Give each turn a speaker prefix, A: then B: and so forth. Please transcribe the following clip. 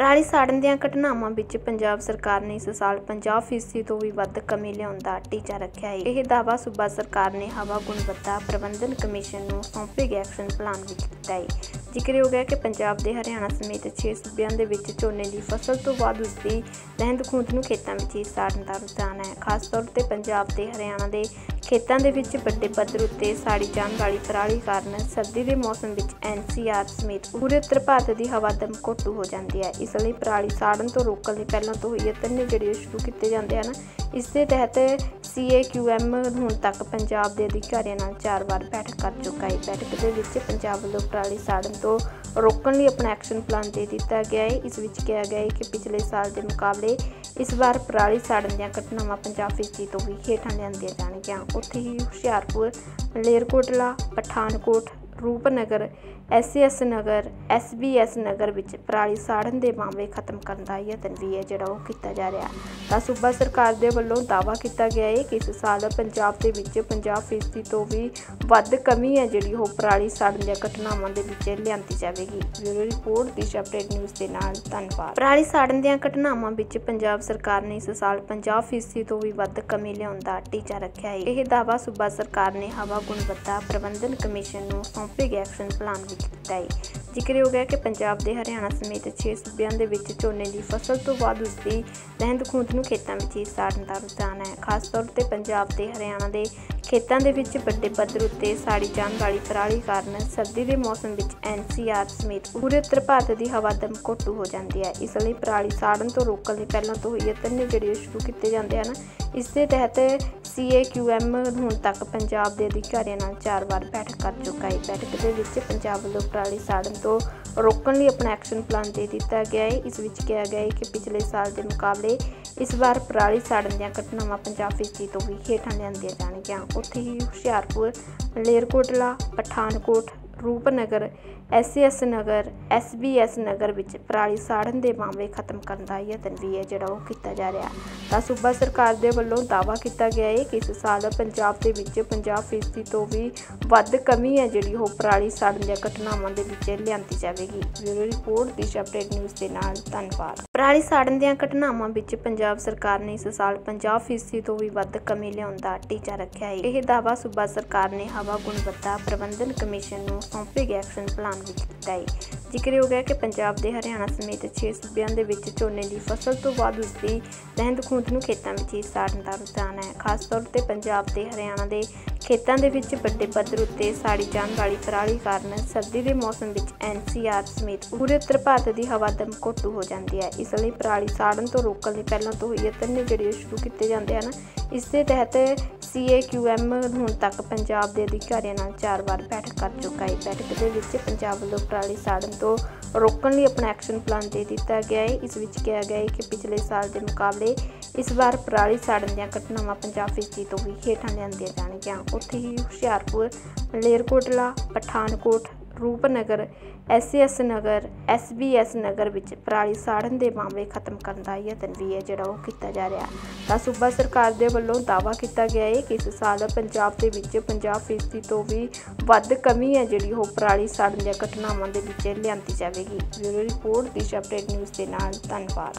A: ਪਰਾਲੀ ਸਾੜਨ ਦੀਆਂ ਘਟਨਾਵਾਂ ਵਿੱਚ ਪੰਜਾਬ ਸਰਕਾਰ ਨੇ ਇਸ ਸਾਲ 50% ਤੋਂ ਵੀ ਵੱਧ ਕਮੀ ਲਿਆਉਣ ਦਾ ਟੀਚਾ ਰੱਖਿਆ ਹੈ। ਇਹ ਦਾਅਵਾ ਸੂਬਾ ਸਰਕਾਰ ਨੇ ਹਵਾ ਗੁਣਵੱਤਾ ਪ੍ਰਬੰਧਨ ਕਮਿਸ਼ਨ ਨੂੰ ਸੌਂਪੇ ਗਏ ਐਕਸ਼ਨ ਪਲਾਨ ਵਿੱਚ ਕੀਤਾ ਹੈ। ਜ਼ਿਕਰਯੋਗ ਹੈ ਕਿ ਪੰਜਾਬ ਦੇ ਹਰਿਆਣਾ ਸਮੇਤ 6 ਸੂਬਿਆਂ ਦੇ ਵਿੱਚ ਝੋਨੇ ਦੀ ਫਸਲ ਤੋਂ ਬਾਅਦ ਉਸ ਦੀ ਰਹਿੰਦ ਖੂੰਹਦ ਨੂੰ ਖੇਤਾਂ ਵਿੱਚ ਹੀ ਸਾੜਨ ਦਾ ਰੁਝਾਨ ਹੈ। ਖਾਸ ਤੌਰ ਤੇ ਪੰਜਾਬ ਤੇ ਹਰਿਆਣਾ ਦੇ ਖੇਤਾਂ ਦੇ ਵਿੱਚ ਵੱਡੇ ਪੱਧਰ ਉੱਤੇ ਸਾੜੀ ਜਾਣ ਵਾਲੀ ਪਰਾਲੀ ਕਾਰਨ ਸਰਦੀ ਦੇ ਮੌਸਮ ਵਿੱਚ ਐਨਸੀਆਰ ਸਮੇਤ ਪੂਰੇ ਉੱਤਰ ਭਾਰਤ ਦੀ ਹਵਾ ਦਮ ਘੋਟੂ ਹੋ ਜਾਂਦੀ ਹੈ। ਇਸ ਲਈ ਪਰਾਲੀ ਸਾੜਨ ਤੋਂ ਰੋਕਣ ਲਈ ਪਹਿਲਾਂ ਤੋਂ ਹੀ ਯਤਨ ਨੇ ਜਿਹੜੇ ਸ਼ੁਰੂ ਕੀਤੇ ਜਾਂਦੇ ਹਨ। ਇਸ ਦੇ ਤਹਿਤ ਸੀਏਕਿਊਐਮ ਹੁਣ ਤੱਕ ਪੰਜਾਬ ਦੇ ਅਧਿਕਾਰੀਆਂ ਨਾਲ ਚਾਰ ਵਾਰ ਬੈਠਕ ਕਰ ਚੁੱਕਾ ਹੈ। ਬੈਠਕ ਦੇ ਵਿੱਚ ਪੰਜਾਬ ਵੱਲੋਂ ਪਰਾਲੀ ਸਾੜਨ ਤੋਂ ਰੋਕਣ ਲਈ ਆਪਣਾ ਐਕਸ਼ਨ ਪਲਾਨ ਦੇ ਦਿੱਤਾ ਗਿਆ ਹੈ। ਇਸ ਵਿੱਚ ਕਿਹਾ ਗਿਆ ਹੈ ਕਿ ਪਿਛਲੇ ਸਾਲ ਦੇ ਮੁਕਾਬਲੇ ਇਸ ਵਾਰ ਪਰਾਲੀ ਸਾੜਨ ਦੀਆਂ ਘਟਨਾਵਾਂ 50% ਤੋਂ ਵੀ ਹੇਠਾਂ ਲਿਆਂਦੀਆਂ ਜਾਣਗੀਆਂ। ਉੱਥੇ ਹੀ ਹੁਸ਼ਿਆਰਪੁਰ, ਮਲੇਰਕੋਟਲਾ, ਪਠਾਨਕੋਟ ਰੂਪਨਗਰ ਐਸਐਸ ਨਗਰ ਐਸਬੀਐਸ ਨਗਰ ਵਿੱਚ ਪਰਾਲੀ ਸਾੜਨ ਦੇ ਮਾਮਲੇ ਖਤਮ ਕਰਨ ਦਾ ਯਤਨ ਵੀ ਹੈ ਜਿਹੜਾ ਉਹ ਕੀਤਾ ਜਾ ਰਿਹਾ। ਤਾਂ ਸੂਬਾ ਸਰਕਾਰ ਦੇ ਵੱਲੋਂ ਦਾਅਵਾ ਕੀਤਾ ਗਿਆ ਹੈ ਕਿ ਇਸ ਸਾਲ ਪੰਜਾਬ ਦੇ ਵਿੱਚ 50% ਤੋਂ ਵੀ ਵੱਧ ਕਮੀ ਹੈ ਜਿਹੜੀ ਉਹ ਪਰਾਲੀ ਸਾੜਨ ਦੀਆਂ ਘਟਨਾਵਾਂ ਦੇ ਵਿੱਚ ਲਿਆਂਦੀ ਜਾਵੇਗੀ। Bureau report, Disha update news ਦੇ ਨਾਲ ਧੰਨਵਾਦ। ਪਰਾਲੀ ਸਾੜਨ ਦੀਆਂ ਘਟਨਾਵਾਂ ਵਿੱਚ ਪੰਜਾਬ ਸਰਕਾਰ ਨੇ ਇਸ ਸਾਲ 50% ਤੋਂ ਵੀ ਵੱਧ ਕਮੀ ਲਿਆਉਣ ਦਾ ਟੀਚਾ ਰੱਖਿਆ ਹੈ। ਇਹ ਦਾਅਵਾ ਸੂਬਾ ਸਰਕਾਰ ਨੇ ਹਵਾ ਗੁਣਵੱਤਾ ਪ੍ਰਬੰਧਨ ਕਮਿਸ਼ਨ ਨੂੰ ਸੌਂਪੇ ਗਏ ਐਕਸ਼ਨ ਪਲਾਨ ਵਿੱਚ ਕੀਤਾ ਹੈ ਜ਼ਿਕਰਯੋਗ ਹੈ ਕਿ ਪੰਜਾਬ ਦੇ ਹਰਿਆਣਾ ਸਮੇਤ 6 ਸੂਬਿਆਂ ਦੇ ਵਿੱਚ ਝੋਨੇ ਦੀ ਫਸਲ ਤੋਂ ਬਾਅਦ ਉਸ ਦੀ ਰਹਿੰਦ ਖੂੰਹਦ ਨੂੰ ਖੇਤਾਂ ਵਿੱਚ ਹੀ ਸਾੜਨ ਦਾ ਰੁਝਾਨ ਹੈ। ਖਾਸ ਤੌਰ ਤੇ ਪੰਜਾਬ ਤੇ ਹਰਿਆਣਾ ਦੇ ਖੇਤਾਂ ਦੇ ਵਿੱਚ ਵੱਡੇ ਪੱਧਰ ਉੱਤੇ ਸਾੜੀ ਜਾਣ ਵਾਲੀ ਪਰਾਲੀ ਕਾਰਨ ਸਰਦੀ ਦੇ ਮੌਸਮ ਵਿੱਚ ਐਨਸੀਆਰ ਸਮੇਤ ਪੂਰੇ ਉੱਤਰ ਭਾਰਤ ਦੀ ਹਵਾ ਦਮ ਘੋਟੂ ਹੋ ਜਾਂਦੀ ਹੈ। ਇਸ ਲਈ ਪਰਾਲੀ ਸਾੜਨ ਤੋਂ ਰੋਕਣ ਲਈ ਪਹਿਲਾਂ ਤੋਂ ਹੀ ਯਤਨ ਨੇ ਜਿਹੜੇ ਸ਼ੁਰੂ ਕੀਤੇ ਜਾਂਦੇ ਹਨ, ਇਸ ਦੇ ਤਹਿਤ ਸੀਏਕਿਊਐਮ ਹੁਣ ਤੱਕ ਪੰਜਾਬ ਦੇ ਅਧਿਕਾਰੀਆਂ ਨਾਲ ਚਾਰ ਵਾਰ ਬੈਠਕ ਕਰ ਚੁੱਕਾ ਹੈ। ਬੈਠਕ ਦੇ ਵਿੱਚ ਪੰਜਾਬ ਵੱਲੋਂ ਪਰਾਲੀ ਸਾੜਨ ਤੋਂ ਰੋਕਣ ਲਈ ਆਪਣਾ ਐਕਸ਼ਨ ਪਲਾਨ ਦੇ ਦਿੱਤਾ ਗਿਆ ਹੈ। ਇਸ ਵਿੱਚ ਕਿਹਾ ਗਿਆ ਹੈ ਕਿ ਪਿਛਲੇ ਸਾਲ ਦੇ ਮੁਕਾਬਲੇ ਇਸ ਵਾਰ ਪਰਾਲੀ ਸਾੜਨ ਦੀਆਂ ਘਟਨਾਵਾਂ 50% ਤੋਂ ਵੀ ਹੇਠਾਂ ਲਿਆਂਦੀਆਂ ਜਾਣਗੀਆਂ। ਉੱਥੇ ਹੀ ਹੁਸ਼ਿਆਰਪੁਰ, ਮਲੇਰਕੋਟਲਾ, ਪਠਾਨਕੋਟ, ਰੂਪਨਗਰ ਐਸਐਸ ਨਗਰ ਐਸਬੀਐਸ ਨਗਰ ਵਿੱਚ ਪਰਾਲੀ ਸਾੜਨ ਦੇ ਮਾਮਲੇ ਖਤਮ ਕਰਨ ਦਾ ਯਤਨ ਵੀ ਹੈ ਜਿਹੜਾ ਉਹ ਕੀਤਾ ਜਾ ਰਿਹਾ ਤਾਂ ਸੂਬਾ ਸਰਕਾਰ ਦੇ ਵੱਲੋਂ ਦਾਅਵਾ ਕੀਤਾ ਗਿਆ ਹੈ ਕਿ ਇਸ ਸਾਲ ਪੰਜਾਬ ਦੇ ਵਿੱਚ 50% ਤੋਂ ਵੀ ਵੱਧ ਕਮੀ ਹੈ ਜਿਹੜੀ ਉਹ ਪਰਾਲੀ ਸਾੜਨ ਦੀਆਂ ਘਟਨਾਵਾਂ ਦੇ ਵਿੱਚ ਲਿਆਂਦੀ ਜਾਵੇਗੀ। Bureau report, Disha update news ਦੇ ਨਾਲ ਧੰਨਵਾਦ। ਪਰਾਲੀ ਸਾੜਨ ਦੀਆਂ ਘਟਨਾਵਾਂ ਵਿੱਚ ਪੰਜਾਬ ਸਰਕਾਰ ਨੇ ਇਸ ਸਾਲ 50% ਤੋਂ ਵੀ ਵੱਧ ਕਮੀ ਲਿਆਉਣ ਦਾ ਟੀਚਾ ਰੱਖਿਆ ਹੈ। ਇਹ ਦਾਅਵਾ ਸੂਬਾ ਸਰਕਾਰ ਨੇ ਹਵਾ ਗੁਣਵੱਤਾ ਪ੍ਰਬੰਧਨ ਕਮਿਸ਼ਨ ਨੂੰ ਸੌਂਪੇ ਗਏ ਐਕਸ਼ਨ ਪਲਾਨ ਵਿੱਚ ਕੀਤਾ ਹੈ ਜ਼ਿਕਰਯੋਗ ਹੈ ਕਿ ਪੰਜਾਬ ਦੇ ਹਰਿਆਣਾ ਸਮੇਤ 6 ਸੂਬਿਆਂ ਦੇ ਵਿੱਚ ਝੋਨੇ ਦੀ ਫਸਲ ਤੋਂ ਬਾਅਦ ਉਸ ਦੀ ਰਹਿੰਦ ਖੂੰਹਦ ਨੂੰ ਖੇਤਾਂ ਵਿੱਚ ਹੀ ਸਾੜਨ ਦਾ ਰੁਝਾਨ ਹੈ। ਖਾਸ ਤੌਰ ਤੇ ਪੰਜਾਬ ਤੇ ਹਰਿਆਣਾ ਦੇ ਖੇਤਾਂ ਦੇ ਵਿੱਚ ਵੱਡੇ ਪੱਧਰ ਉੱਤੇ ਸਾੜੀ ਜਾਣ ਵਾਲੀ ਪਰਾਲੀ ਕਾਰਨ ਸਰਦੀ ਦੇ ਮੌਸਮ ਵਿੱਚ ਐਨਸੀਆਰ ਸਮੇਤ ਪੂਰੇ ਉੱਤਰ ਭਾਰਤ ਦੀ ਹਵਾ ਦਮ ਘੋਟੂ ਹੋ ਜਾਂਦੀ ਹੈ। ਇਸ ਲਈ ਪਰਾਲੀ ਸਾੜਨ ਤੋਂ ਰੋਕਣ ਲਈ ਪਹਿਲਾਂ ਤੋਂ ਹੀ ਯਤਨ ਨੇ ਜਿਹੜੇ ਸ਼ੁਰੂ ਕੀਤੇ ਜਾਂਦੇ ਹਨ। ਇਸ ਦੇ ਤਹਿਤ ਸੀਏਕਿਊਐਮ ਹੁਣ ਤੱਕ ਪੰਜਾਬ ਦੇ ਅਧਿਕਾਰੀਆਂ ਨਾਲ ਚਾਰ ਵਾਰ ਬੈਠਕ ਕਰ ਚੁੱਕਾ ਹੈ। ਬੈਠਕ ਦੇ ਵਿੱਚ ਪੰਜਾਬ ਵੱਲੋਂ ਪਰਾਲੀ ਸਾੜਨ ਤੋਂ ਰੋਕਣ ਲਈ ਆਪਣਾ ਐਕਸ਼ਨ ਪਲਾਨ ਦੇ ਦਿੱਤਾ ਗਿਆ ਹੈ। ਇਸ ਵਿੱਚ ਕਿਹਾ ਗਿਆ ਹੈ ਕਿ ਪਿਛਲੇ ਸਾਲ ਦੇ ਮੁਕਾਬਲੇ ਇਸ ਵਾਰ ਪਰਾਲੀ ਸਾੜਨ ਦੀਆਂ ਘਟਨਾਵਾਂ 50% ਤੋਂ ਵੀ ਹੇਠਾਂ ਲਿਆਂਦੀਆਂ ਜਾਣਗੀਆਂ। ਉੱਥੇ ਹੀ ਹੁਸ਼ਿਆਰਪੁਰ, ਮਲੇਰਕੋਟਲਾ, ਪਠਾਨਕੋਟ ਰੂਪਨਗਰ ਐਸਐਸ ਨਗਰ ਐਸਬੀਐਸ ਨਗਰ ਵਿੱਚ ਪਰਾਲੀ ਸਾੜਨ ਦੇ ਮਾਮਲੇ ਖਤਮ ਕਰਨ ਦਾ ਯਤਨ ਵੀ ਹੈ ਜਿਹੜਾ ਉਹ ਕੀਤਾ ਜਾ ਰਿਹਾ ਤਾਂ ਸੂਬਾ ਸਰਕਾਰ ਦੇ ਵੱਲੋਂ ਦਾਅਵਾ ਕੀਤਾ ਗਿਆ ਹੈ ਕਿ ਇਸ ਸਾਲ ਪੰਜਾਬ ਦੇ ਵਿੱਚ 50% ਤੋਂ ਵੀ ਵੱਧ ਕਮੀ ਹੈ ਜਿਹੜੀ ਉਹ ਪਰਾਲੀ ਸਾੜਨ ਦੀਆਂ ਘਟਨਾਵਾਂ ਦੇ ਵਿੱਚ ਲਿਆਂਦੀ ਜਾਵੇਗੀ। Bureau report Disha update news ਦੇ ਨਾਲ, ਧੰਨਵਾਦ।